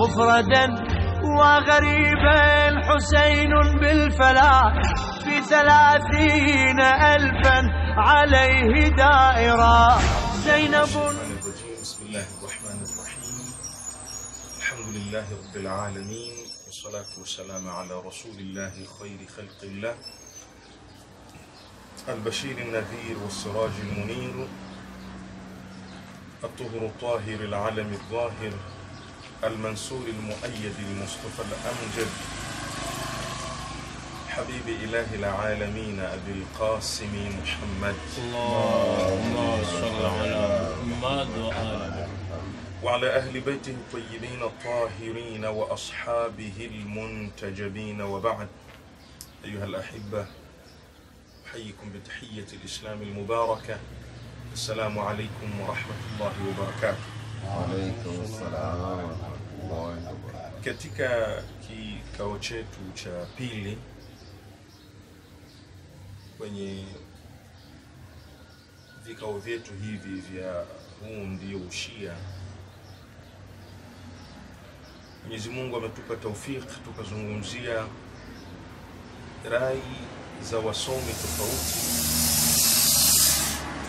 مفردا وغريبا حسين بالفلاح في ثلاثين ألفا عليه دائرة. زينب. بسم الله الرحمن الرحيم. الحمد لله رب العالمين والصلاة والسلام على رسول الله خير خلق الله. البشير النذير والسراج المنير الطهر الطاهر العلم الظاهر. المنصور المؤيد المصطفى الأمجد. حبيب إله العالمين أبي القاسم محمد. اللهم صل على محمد وآل وعلى أهل بيته الطيبين الطاهرين وأصحابه المنتجبين وبعد. أيها الأحبة أحييكم بتحية الإسلام المباركة. السلام عليكم ورحمة الله وبركاته. Alaikum salam Katika kikao chetu cha pili kwenye vikao vyetu hivi vya huu ndio ushia, Mwenyezi Mungu ametupa taufik tukazungumzia rai za wasomi tofauti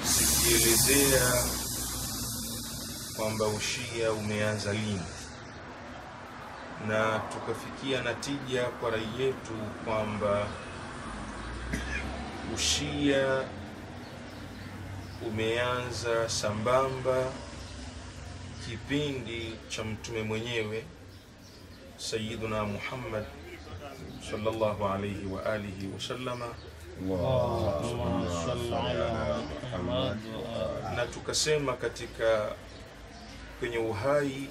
zikielezea kwamba ushia umeanza lini na tukafikia natija kwa rai yetu kwamba ushia umeanza sambamba kipindi cha mtume mwenyewe sayiduna Muhammad sallallahu alaihi wa alihi wa sallama, na tukasema katika kwenye uhai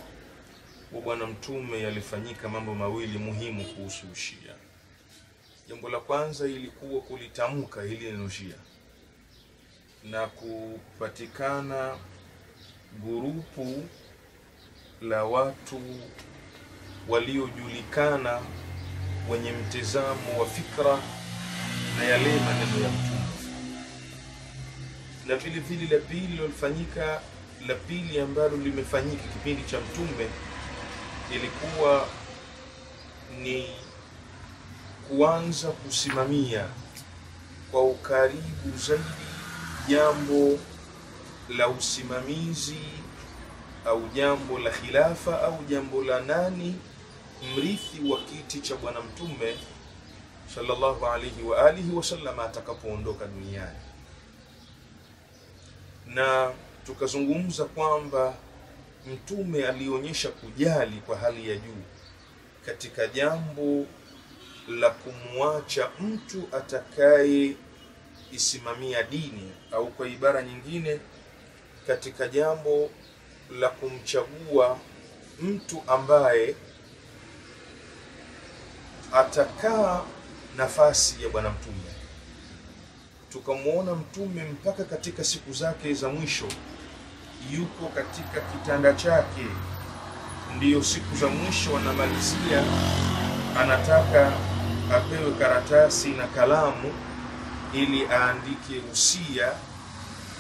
wa bwana mtume yalifanyika mambo mawili muhimu kuhusu ushia. Jambo la kwanza ilikuwa kulitamka hili neno shia na kupatikana gurupu la watu waliojulikana wenye mtizamo wa fikra na yale maneno ya mtume na vile vile la pili lilofanyika la pili ambalo limefanyika kipindi cha mtume ilikuwa ni kuanza kusimamia kwa ukaribu zaidi jambo la usimamizi au jambo la khilafa au jambo la nani mrithi wa kiti cha bwana mtume sallallahu alaihi wa alihi wasallam atakapoondoka duniani. Na tukazungumza kwamba mtume alionyesha kujali kwa hali ya juu katika jambo la kumwacha mtu atakayeisimamia dini au kwa ibara nyingine katika jambo la kumchagua mtu ambaye atakaa nafasi ya bwana mtume. Tukamwona mtume mpaka katika siku zake za mwisho yuko katika kitanda chake. Ndiyo siku za mwisho anamalizia anataka apewe karatasi na kalamu ili aandike usia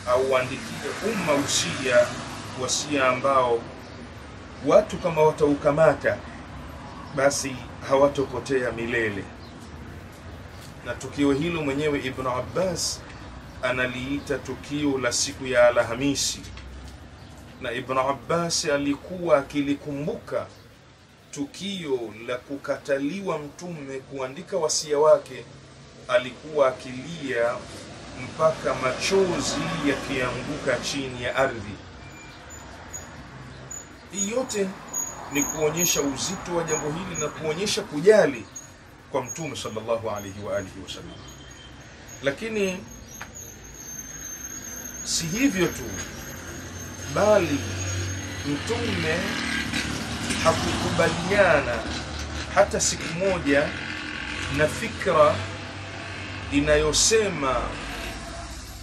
au aandikie umma usia wasia ambao watu kama wataukamata basi hawatopotea milele. Na tukio hilo mwenyewe Ibn Abbas analiita tukio la siku ya Alhamisi, na Ibn Abbas alikuwa akilikumbuka tukio la kukataliwa mtume kuandika wasia wake, alikuwa akilia mpaka machozi yakianguka chini ya ardhi. Hii yote ni kuonyesha uzito wa jambo hili na kuonyesha kujali kwa mtume sallallahu alaihi wa alihi wasallam. Lakini si hivyo tu, bali mtume hakukubaliana. Hata siku moja na fikra inayosema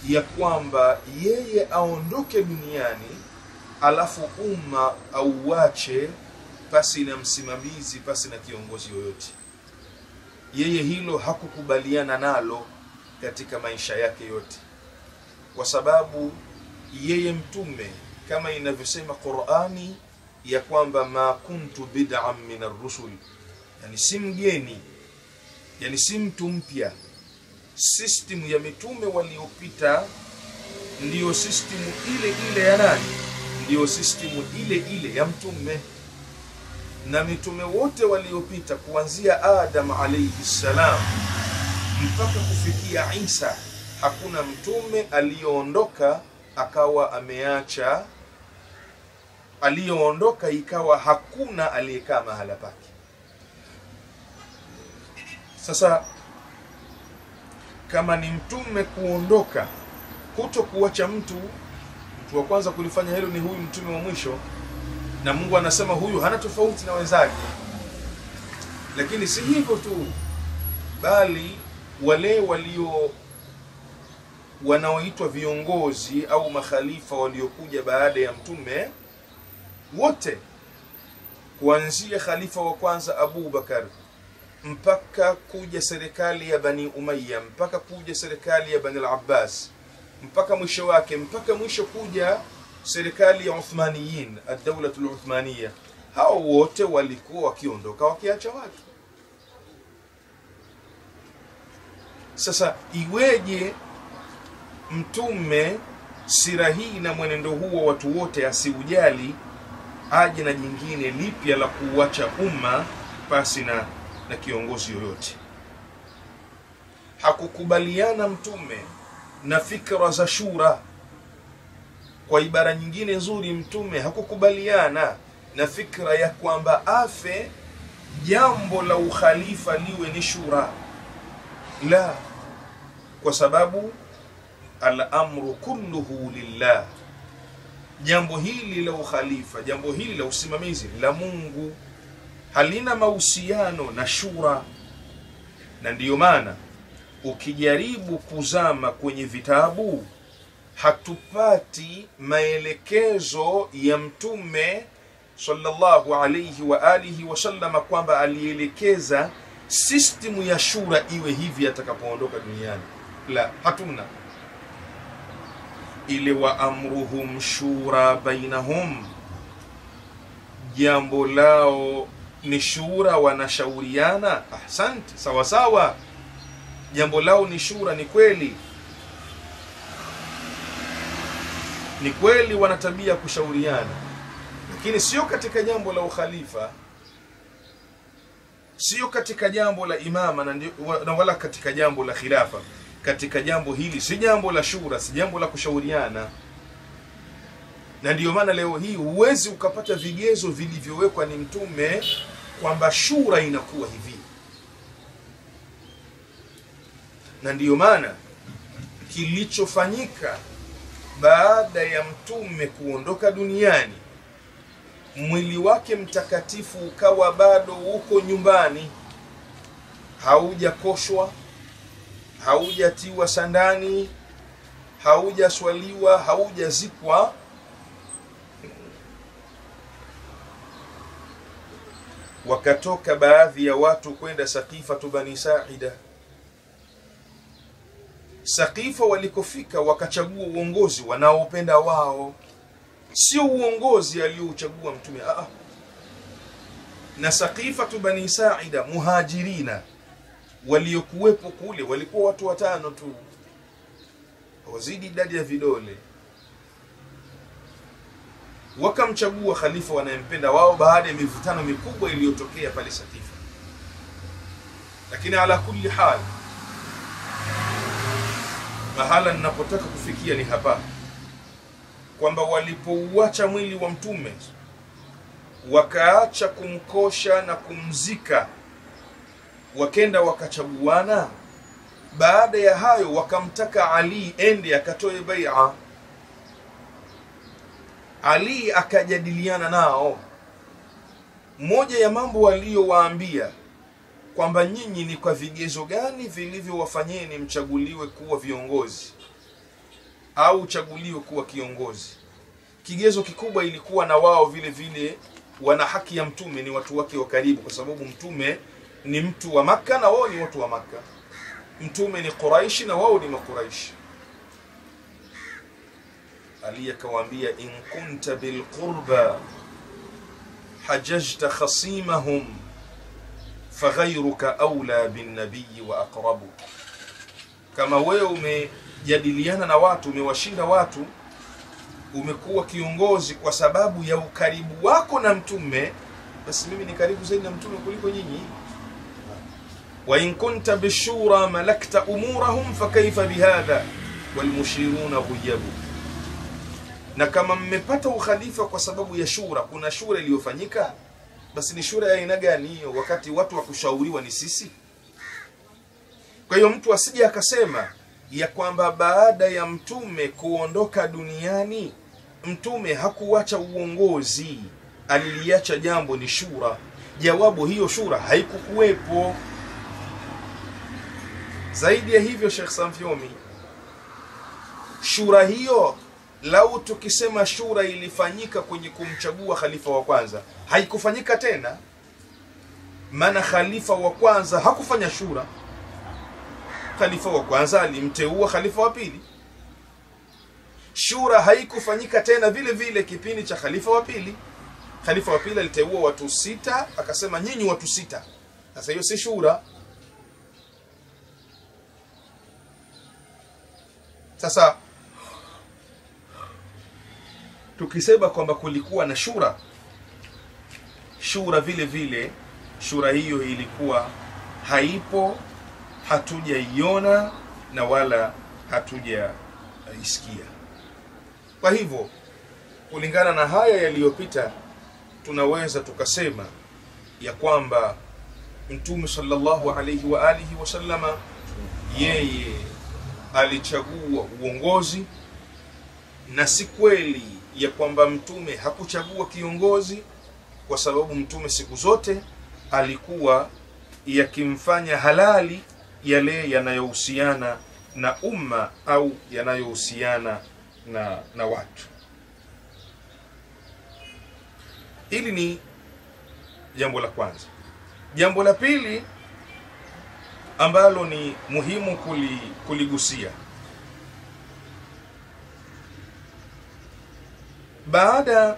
ya kwamba yeye aondoke duniani alafu umma auache pasi na msimamizi, pasi na kiongozi yoyote. Yeye hilo hakukubaliana nalo katika maisha yake yote, kwa sababu yeye mtume kama inavyosema Qur'ani, ya kwamba ma kuntu bid'an min ar-rusul. Yani si mgeni yani si mtu mpya. System ya mitume waliopita ndiyo system ile ile ya nani? Ndiyo system ile ile ya mtume. Na mitume wote waliopita kuanzia Adam alayhi salam mpaka kufikia Isa hakuna mtume aliyoondoka akawa ameacha aliyoondoka ikawa hakuna aliyekaa mahala pake. Sasa kama ni mtume kuondoka kuto kuacha mtu mtu wa kwanza kulifanya hilo ni huyu mtume wa mwisho na Mungu anasema huyu hana tofauti na wenzake. Lakini si hivyo tu bali wale walio wanaoitwa viongozi au makhalifa waliokuja baada ya mtume wote kuanzia khalifa wa kwanza Abu Bakar mpaka kuja serikali ya Bani Umayya mpaka kuja serikali ya Bani al-Abbas mpaka mwisho wake mpaka mwisho kuja serikali ya Uthmaniyin ad-dawla al-Uthmaniyya. Hao wote walikuwa wakiondoka wakiacha watu. Sasa iweje mtume sira hii na mwenendo huo watu wote asiujali aje na jingine lipya la kuuacha umma pasi na, na kiongozi yoyote. Hakukubaliana mtume na fikra za shura. Kwa ibara nyingine nzuri mtume hakukubaliana na fikra ya kwamba afe jambo la ukhalifa liwe ni shura. La kwa sababu al-amru kulluhu lillah jambo hili la ukhalifa jambo hili la usimamizi la Mungu halina mahusiano na shura. Na ndiyo maana ukijaribu kuzama kwenye vitabu hatupati maelekezo ya mtume sallallahu alayhi wa alihi kwamba alielekeza sistimu ya shura iwe hivi atakapoondoka duniani. La hatuna ile wa amruhum shura bainahum. Jambo lao ni shura wanashauriana. Ahsante sawa sawa. Jambo lao ni shura ni kweli. Ni kweli wana tabia kushauriana. Lakini sio katika jambo la ukhalifa sio katika jambo la imama na, na wala katika jambo la khilafa katika jambo hili si jambo la shura si jambo la kushauriana. Na ndiyo maana leo hii huwezi ukapata vigezo vilivyowekwa ni mtume kwamba shura inakuwa hivi. Na ndiyo maana kilichofanyika baada ya mtume kuondoka duniani mwili wake mtakatifu ukawa bado uko nyumbani haujakoshwa haujatiwa sandani haujaswaliwa haujazikwa. Wakatoka baadhi ya watu kwenda sakifatu bani saida. Sakifa walikofika wakachagua uongozi wanaopenda wao. Sio uongozi aliouchagua mtume. Aa. na sakifatu bani saida muhajirina waliokuwepo kule walikuwa watu watano tu wazidi idadi ya vidole wakamchagua khalifa wanayempenda wao baada ya mivutano mikubwa iliyotokea pale Satifa. lakini ala kulli hal mahala ninapotaka kufikia ni hapa kwamba walipouacha mwili wa mtume wakaacha kumkosha na kumzika wakenda wakachaguana? Baada ya hayo wakamtaka ali ende akatoe baia. Ali akajadiliana nao. Moja ya mambo waliyowaambia kwamba nyinyi ni kwa vigezo gani vilivyowafanyeni mchaguliwe kuwa viongozi? Au uchaguliwe kuwa kiongozi? Kigezo kikubwa ilikuwa na wao vile vile wana haki ya mtume ni watu wake wa karibu kwa sababu mtume ni mtu wa maka na wao ni watu wa maka mtume ni quraishi na wao ni Makuraishi. ali akawaambia in kunta bilqurba hajajta khasimahum faghairuka aula binnabiyi wa aqrabu, kama wewe umejadiliana na watu, umewashinda watu, umekuwa kiongozi kwa sababu ya ukaribu wako na Mtume, basi mimi ni karibu zaidi na Mtume kuliko nyinyi. In kunta bishura malakta umurahum fakaifa bihadha walmushiruna ghuyabu, na kama mmepata ukhalifa kwa sababu ya shura, kuna shura iliyofanyika basi ni shura ya aina gani hiyo, wakati watu wa kushauriwa ni sisi? Kwa hiyo mtu asije akasema ya kwamba baada ya mtume kuondoka duniani mtume hakuacha uongozi, aliliacha jambo ni shura. Jawabu, hiyo shura haikukuwepo. Zaidi ya hivyo, Sheikh Samfyomi, shura hiyo lau tukisema shura ilifanyika kwenye kumchagua khalifa wa kwanza, haikufanyika tena, maana khalifa wa kwanza hakufanya shura. Khalifa wa kwanza alimteua khalifa wa pili. Shura haikufanyika tena vile vile kipindi cha khalifa wa pili. Khalifa wa pili aliteua watu sita, akasema nyinyi watu sita. Sasa hiyo si shura. Sasa tukisema kwamba kulikuwa na shura shura vile vile shura hiyo ilikuwa haipo hatujaiona na wala hatujaisikia. Kwa hivyo kulingana na haya yaliyopita tunaweza tukasema ya kwamba mtume sallallahu alaihi wa alihi wasallama yeye alichagua uongozi na si kweli ya kwamba mtume hakuchagua kiongozi kwa sababu mtume siku zote alikuwa yakimfanya halali yale yanayohusiana na umma au yanayohusiana na, na watu. Hili ni jambo la kwanza. Jambo la pili ambalo ni muhimu kuli, kuligusia. Baada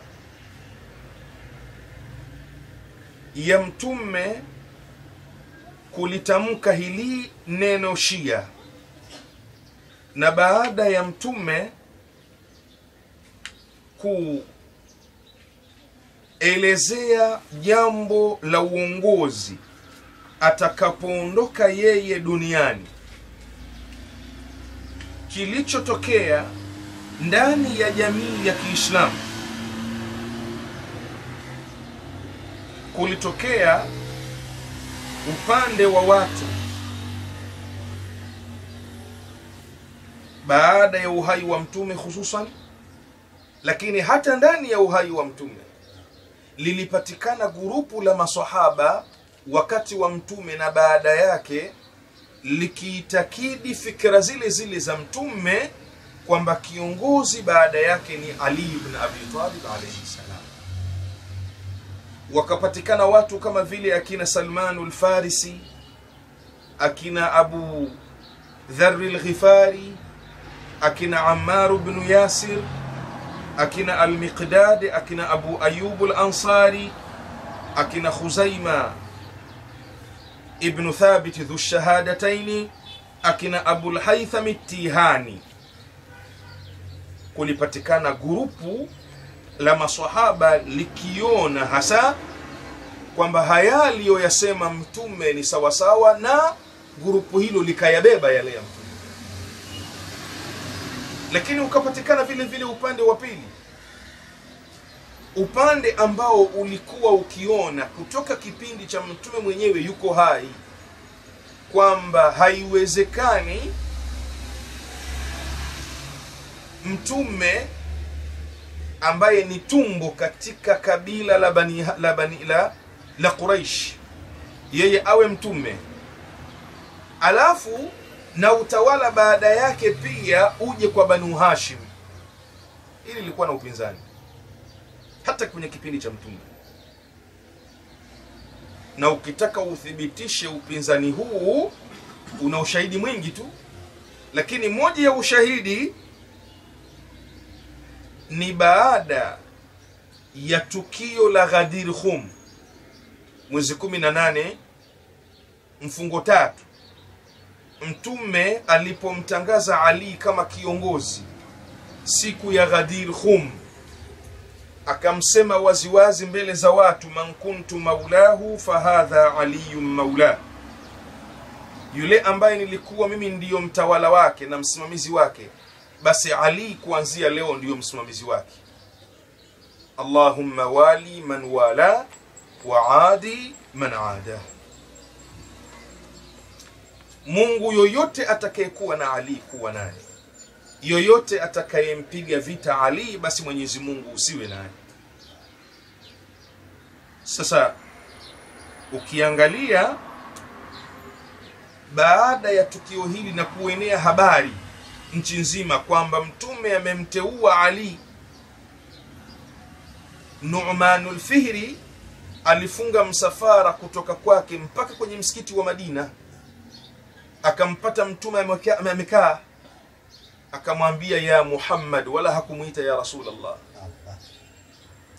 ya mtume kulitamka hili neno Shia na baada ya mtume kuelezea jambo la uongozi atakapoondoka yeye duniani, kilichotokea ndani ya jamii ya Kiislamu kulitokea upande wa watu baada ya uhai wa mtume hususan, lakini hata ndani ya uhai wa mtume lilipatikana gurupu la masahaba wakati wa mtume na baada yake likiitakidi fikra zile zile za mtume kwamba kiongozi baada yake ni Ali ibn Abi Talib alayhi salam. Wakapatikana watu kama vile akina Salmanu al-Farisi, akina Abu Dharri al-Ghifari, akina Ammar ibn Yasir, akina Al-Miqdad, akina Abu Ayyub al-Ansari, akina Khuzaima ibn Thabit dhu shahadataini, akina abulhaithami at-Tihani kulipatikana gurupu la masahaba likiona hasa kwamba haya aliyoyasema mtume ni sawasawa na gurupu hilo likayabeba yale ya mtume. Lakini ukapatikana vile vile upande wa pili upande ambao ulikuwa ukiona kutoka kipindi cha mtume mwenyewe yuko hai kwamba haiwezekani mtume ambaye ni tumbo katika kabila la bani, la, bani, la, la Quraish yeye awe mtume alafu na utawala baada yake pia uje kwa Banu Hashim. Hili lilikuwa na upinzani hata kwenye kipindi cha mtume, na ukitaka uthibitishe upinzani huu una ushahidi mwingi tu, lakini moja ya ushahidi ni baada ya tukio la Ghadir Khum mwezi 18 mfungo tatu, Mtume alipomtangaza Ali kama kiongozi siku ya Ghadir Khum, akamsema waziwazi mbele za watu, man kuntu maulahu fahadha aliyun maula yule ambaye nilikuwa mimi ndiyo mtawala wake na msimamizi wake, basi Ali kuanzia leo ndiyo msimamizi wake. Allahumma wali man wala wa adi man ada. Mungu yoyote atakayekuwa na Ali kuwa naye, yoyote atakayempiga vita Ali, basi Mwenyezi Mungu usiwe naye. Sasa ukiangalia baada ya tukio hili na kuenea habari nchi nzima kwamba mtume amemteua Ali, Nu'manul Fihri alifunga msafara kutoka kwake mpaka kwenye msikiti wa Madina, akampata mtume amekaa amekaa, akamwambia ya Muhammad, wala hakumwita ya Rasulullah,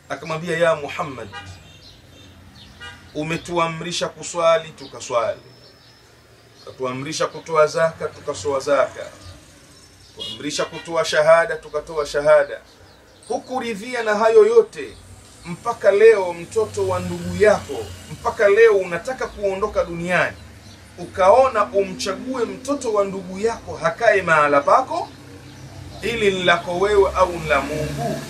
akamwambia ya Muhammad, umetuamrisha kuswali tukaswali, ukatuamrisha kutoa zaka tukasoa zaka, tuamrisha kutoa shahada tukatoa shahada, hukuridhia na hayo yote mpaka leo mtoto wa ndugu yako, mpaka leo unataka kuondoka duniani, ukaona umchague mtoto wa ndugu yako hakae mahala pako, ili ni lako wewe au ni la Mungu?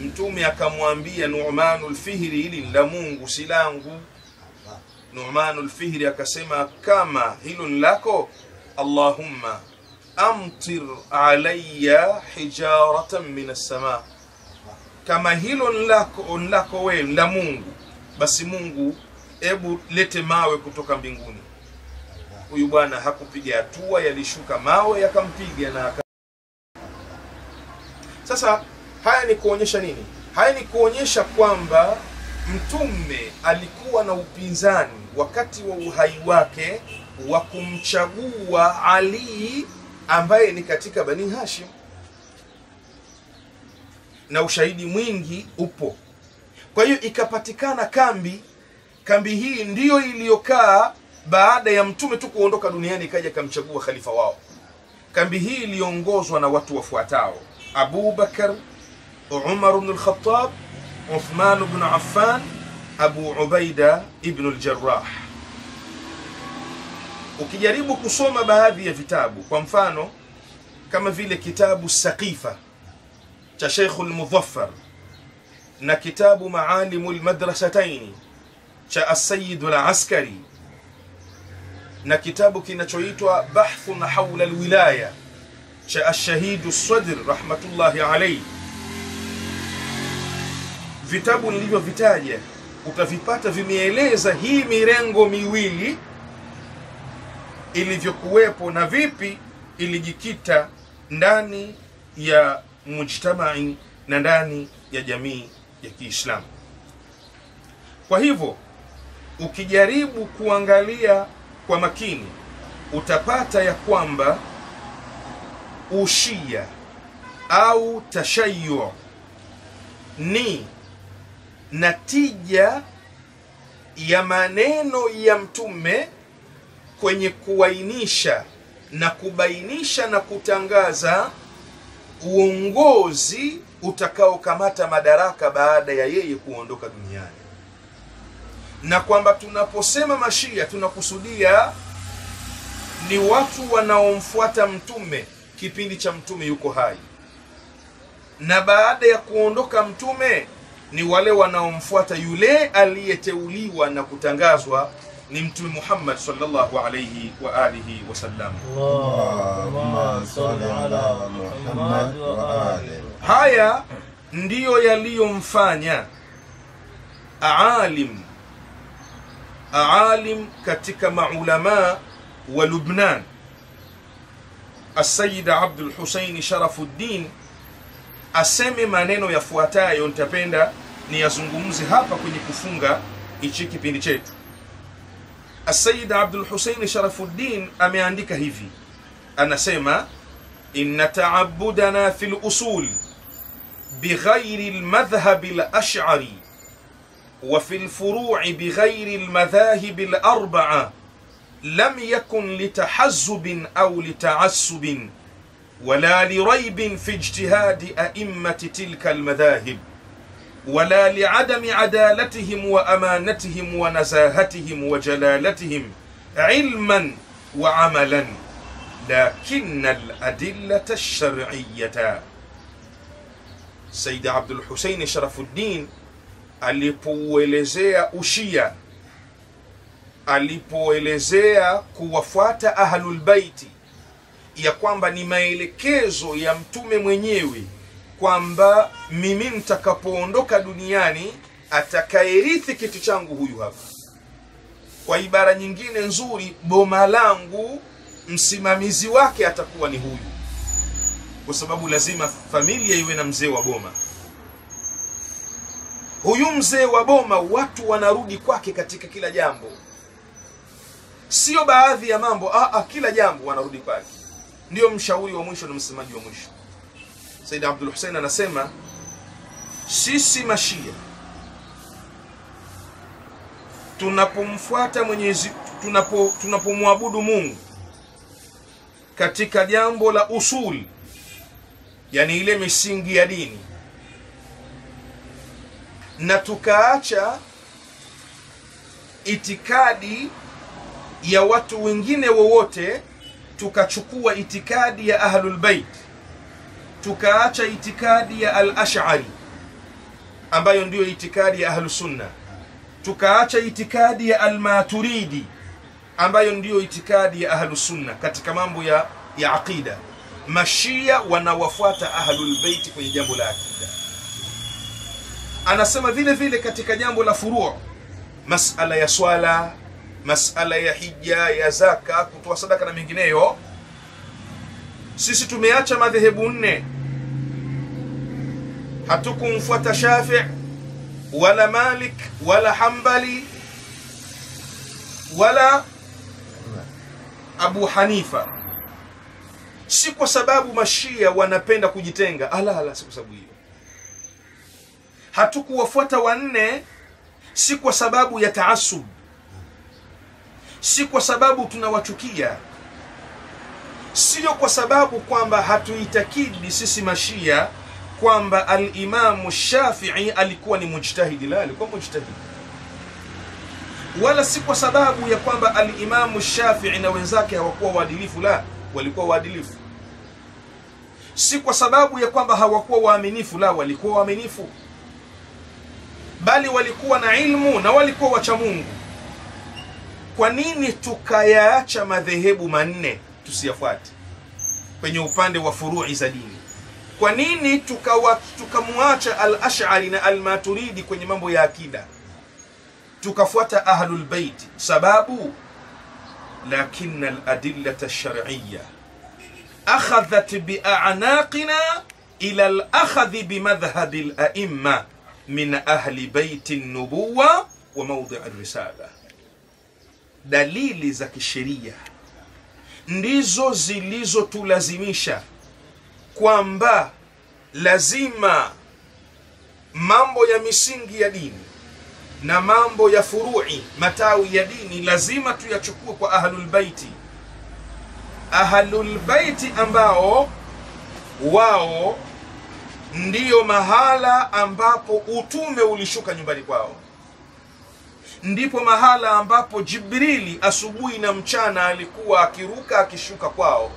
Mtume akamwambia numanu Fihri, hili ni la Mungu, si langu. numanu Fihri akasema, kama hilo ni lako, Allahumma amtir alaya hijaratan min as-samaa kama hilo nlako nlako wewe la Mungu, basi Mungu, ebu lete mawe kutoka mbinguni. Huyu bwana hakupiga hatua, yalishuka mawe yakampiga na. Sasa haya ni kuonyesha nini? Haya ni kuonyesha kwamba mtume alikuwa na upinzani wakati wa uhai wake wa kumchagua Ali ambaye ni katika Bani Hashim na ushahidi mwingi upo. Kwa hiyo ikapatikana kambi. Kambi hii ndiyo iliyokaa baada ya mtume tu kuondoka duniani, ikaja ikamchagua khalifa wao. Kambi hii iliongozwa na watu wafuatao: Abu Bakar, Umar ibn al-Khattab, Uthman ibn Affan, Abu Ubaida ibn al-Jarrah. Ukijaribu kusoma baadhi ya vitabu, kwa mfano kama vile kitabu Saqifa cha Sheikh al-Mudhaffar na kitabu Maalimu al-Madrasataini cha As-Sayyid al-Askari na kitabu kinachoitwa Bahthun Hawla al-Wilaya cha Ash-Shahid as-Sadr rahmatullahi alaihi, Vitabu nilivyovitaja utavipata vimeeleza hii mirengo miwili ilivyokuwepo na vipi ilijikita ndani ya mujtamai na ndani ya jamii ya Kiislamu. Kwa hivyo ukijaribu kuangalia kwa makini utapata ya kwamba ushia au tashayu ni natija ya maneno ya mtume kwenye kuainisha na kubainisha na kutangaza uongozi utakaokamata madaraka baada ya yeye kuondoka duniani, na kwamba tunaposema mashia tunakusudia ni watu wanaomfuata mtume kipindi cha mtume yuko hai, na baada ya kuondoka mtume ni wale wanaomfuata yule aliyeteuliwa na kutangazwa ni Mtume Muhammad sallallahu alayhi wa alihi wasallam. Allahumma salli ala Muhammad wa. Haya ndiyo yaliyomfanya aalim aalim katika maulamaa wa Lubnan Asayid Abdul Husaini Sharafuddin aseme maneno yafuatayo, nitapenda niyazungumze hapa kwenye kufunga hichi kipindi chetu. Asayid Abdul Husaini Sharafuddin ameandika hivi, anasema inna taabudana fi lusul بغير المذهب الأشعري وفي الفروع بغير المذاهب الأربعة لم يكن لتحزب أو لتعسب ولا لريب في اجتهاد أئمة تلك المذاهب ولا لعدم عدالتهم وأمانتهم ونزاهتهم وجلالتهم علما وعملا لكن الأدلة الشرعية. Saidi Abdul Hussein Sharafuddin alipouelezea ushia, alipoelezea kuwafuata ahlulbaiti ya kwamba ni maelekezo ya mtume mwenyewe kwamba mimi nitakapoondoka duniani atakaerithi kiti changu huyu hapa. Kwa ibara nyingine nzuri, boma langu msimamizi wake atakuwa ni huyu kwa sababu lazima familia iwe na mzee wa boma. Huyu mzee wa boma, watu wanarudi kwake katika kila jambo, sio baadhi ya mambo. Aa, kila jambo wanarudi kwake. Ndio mshauri wa mwisho na msemaji wa mwisho. Said Abdul Hussein anasema sisi Mashia tunapomfuata Mwenyezi, tunapo tunapomwabudu Mungu katika jambo la usuli yani ile misingi ya dini na tukaacha itikadi ya watu wengine wowote tukachukua itikadi ya ahlulbeit tukaacha itikadi ya al-ash'ari ambayo ndiyo itikadi ya ahlusunna tukaacha itikadi ya almaturidi ambayo ndiyo itikadi ya ahlusunna katika mambo ya, ya aqida. Mashia wanawafuata ahlulbeiti kwenye jambo la aqida. Anasema vile vile katika jambo la furuu masala ya swala masala ya hija ya zaka kutoa sadaka na mengineyo. Sisi tumeacha madhehebu nne. Hatukumfuata shafi wala malik wala hambali wala abu hanifa. Si kwa sababu mashia wanapenda kujitenga. Ala ala si kwa sababu hiyo. Hatukuwafuata wanne si kwa sababu ya taasub si kwa sababu tunawachukia. Sio kwa sababu kwamba hatuitakidi sisi mashia kwamba alimamu shafii alikuwa ni mujtahidi. La alikuwa mujtahidi. Wala si kwa sababu ya kwamba alimamu shafii na wenzake hawakuwa waadilifu. La walikuwa waadilifu. Si kwa sababu ya kwamba hawakuwa waaminifu. La walikuwa waaminifu. Bali walikuwa na ilmu na walikuwa wacha mungu kwa nini tukayaacha madhehebu manne tusiyafuate? Kwenye upande wa furui za dini. Kwa nini tukamwacha tuka al-ash'ari na al-maturidi kwenye mambo ya akida? Tukafuata ahlul bait. Sababu? Lakini al-adillata ash-shar'iyya akhadhat bi'anaqina ila al-akhdh bimadhhab al-a'imma min ahli bait an-nubuwwa wa mawdi' ar-risala dalili za kisheria ndizo zilizotulazimisha kwamba lazima mambo ya misingi ya dini na mambo ya furui matawi ya dini lazima tuyachukue kwa ahlulbaiti ahlulbaiti ambao wao ndiyo mahala ambapo utume ulishuka nyumbani kwao ndipo mahala ambapo jibrili asubuhi na mchana alikuwa akiruka akishuka kwao.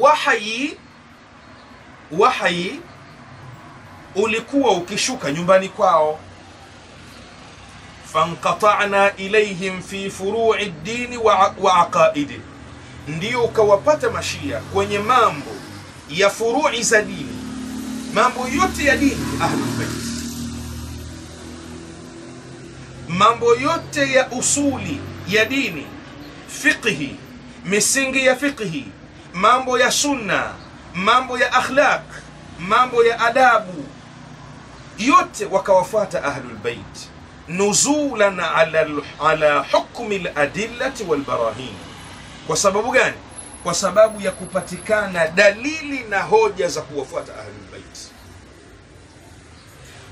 Wahayi wahayi ulikuwa ukishuka nyumbani kwao. Fanqata'na ilayhim fi furu'i ddini wa, aqaidi. Ndio ukawapata mashia kwenye mambo ya furu'i za dini. Mambo yote ya dini ahlulbeit mambo yote ya usuli ya dini fiqhi misingi ya fiqhi mambo ya sunna mambo ya akhlaq mambo ya adabu yote wakawafuata ahlulbeit nuzulan ala, ala hukmi ladillati walbarahin kwa sababu gani? Kwa sababu ya kupatikana dalili na hoja za kuwafuata ahlulbeit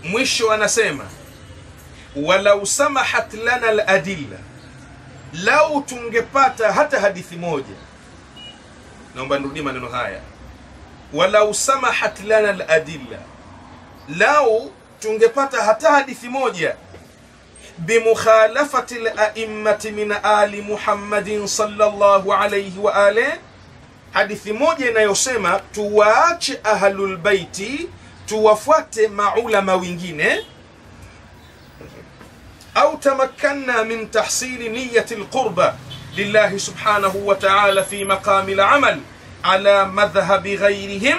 mwisho anasema walau samahat lana ladilla lau tungepata hata hadithi moja. Naomba nirudie maneno haya. Walau samahat lana ladilla lau tungepata hata hadithi moja. Bimukhalafati laimmati min ali muhammadin sallallahu alayhi wa alih hadithi moja inayosema tuwaache ahlulbaiti tuwafuate maulama wengine au tamakkanna min tahsili niyati lqurba lillahi subhanahu wa taala fi maqami lamal ala madhhabi ghayrihim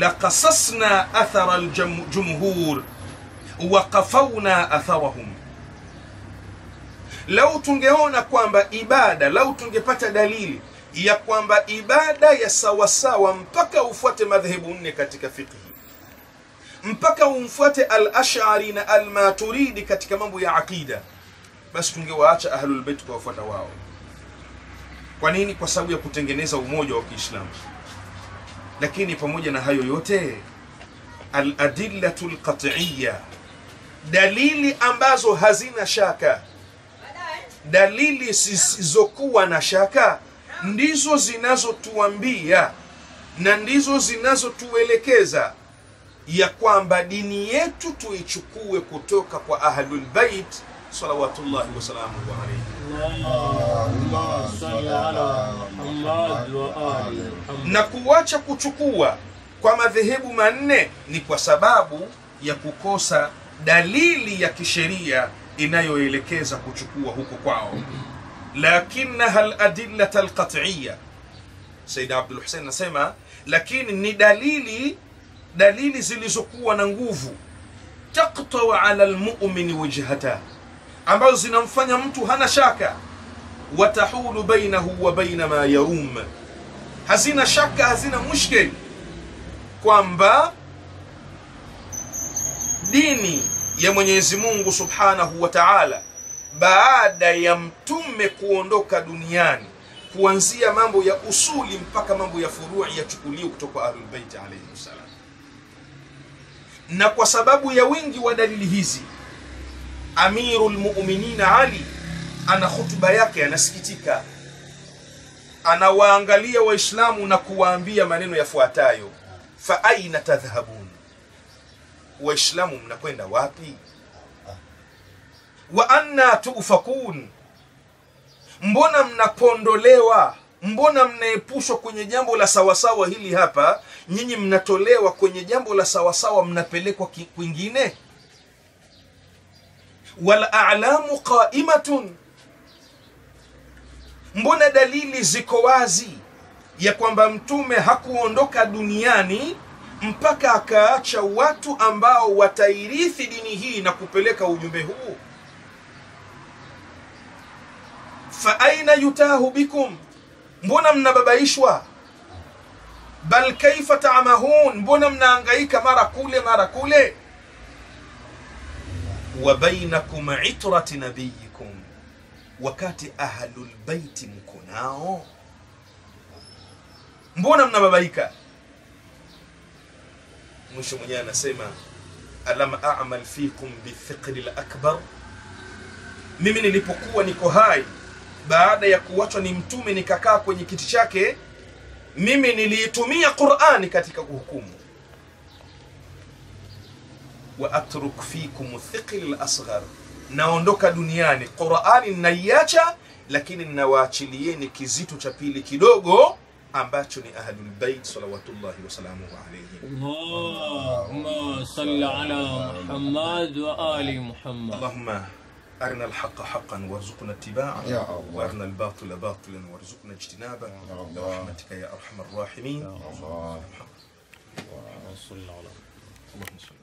laqasasna athara aljumhur waqafawna atharahum lau tungeona kwamba ibada lau tungepata dalili ya kwamba ibada ya sawasawa mpaka ufuate madhehebu nne katika fiqhi mpaka umfuate al-ash'ari na al-maturidi katika mambo ya aqida basi tungewaacha ahlul bait wafuata wao. Kwa nini? Kwa sababu ya kutengeneza umoja wa Kiislamu. Lakini pamoja na hayo yote al-adillatu al-qat'iyya dalili ambazo hazina shaka dalili zisizokuwa na shaka ndizo zinazotuambia na ndizo zinazotuelekeza ya kwamba dini yetu tuichukue kutoka kwa ahlulbait salawatullahi wasalamuhu alaihi, na kuwacha kuchukua kwa madhehebu manne ni kwa sababu ya kukosa dalili ya kisheria inayoelekeza kuchukua huko kwao, lakinaha ladilat alqatiya. Said Abdul Hussein anasema, lakini ni dalili dalili zilizokuwa na nguvu. Taqtau ala lmumini wajhata ambazo zinamfanya mtu hana shaka. Watahulu bainahu wa baina ma yaum hazina shaka hazina mushkil. Kwamba dini ya Mwenyezi Mungu Subhanahu wa Ta'ala baada ya mtume kuondoka duniani kuanzia mambo ya usuli mpaka mambo ya furui yachukuliwe kutoka kwa Ahlul Bait alayhi salam. Na kwa sababu ya wingi wa dalili hizi, Amirul Mu'minin Ali ana hutuba yake, anasikitika, anawaangalia Waislamu na kuwaambia maneno yafuatayo: fa aina tadhhabun, Waislamu mnakwenda wapi? wa anna tufakun, mbona mnapondolewa? Mbona mnaepushwa kwenye jambo la sawasawa hili hapa? Nyinyi mnatolewa kwenye jambo la sawasawa, mnapelekwa kwingine. walalamu qa'imatun, mbona dalili ziko wazi ya kwamba mtume hakuondoka duniani mpaka akaacha watu ambao watairithi dini hii na kupeleka ujumbe huu fa aina yutahu bikum, mbona mnababaishwa? Bal kaifa tamahun, mbona mnaangaika mara kule mara kule? Wa bainakum itrati nabiyikum, wakati ahlul baiti mko nao, mbona mnababaika? Mwisho mwenyewe anasema alam a'mal fikum bithiqli lakbar, mimi nilipokuwa niko hai baada ya kuwachwa ni mtume nikakaa kwenye kiti chake mimi niliitumia qurani katika kuhukumu. Wa atruk fikum thiqil asghar naondoka duniani. Qurani ninaiacha lakini ninawaachilieni kizito cha pili kidogo ambacho ni ahlulbeit salawatullahi wasalamuhu alaihim allahumma salli ala muhammad wa ali muhammad. Allahumma أرنا الحق حقا وارزقنا اتباعه يا الله. وأرنا الباطل باطلا وارزقنا اجتنابه. الله. برحمتك يا أرحم الراحمين. الله. صل على اللهم صل.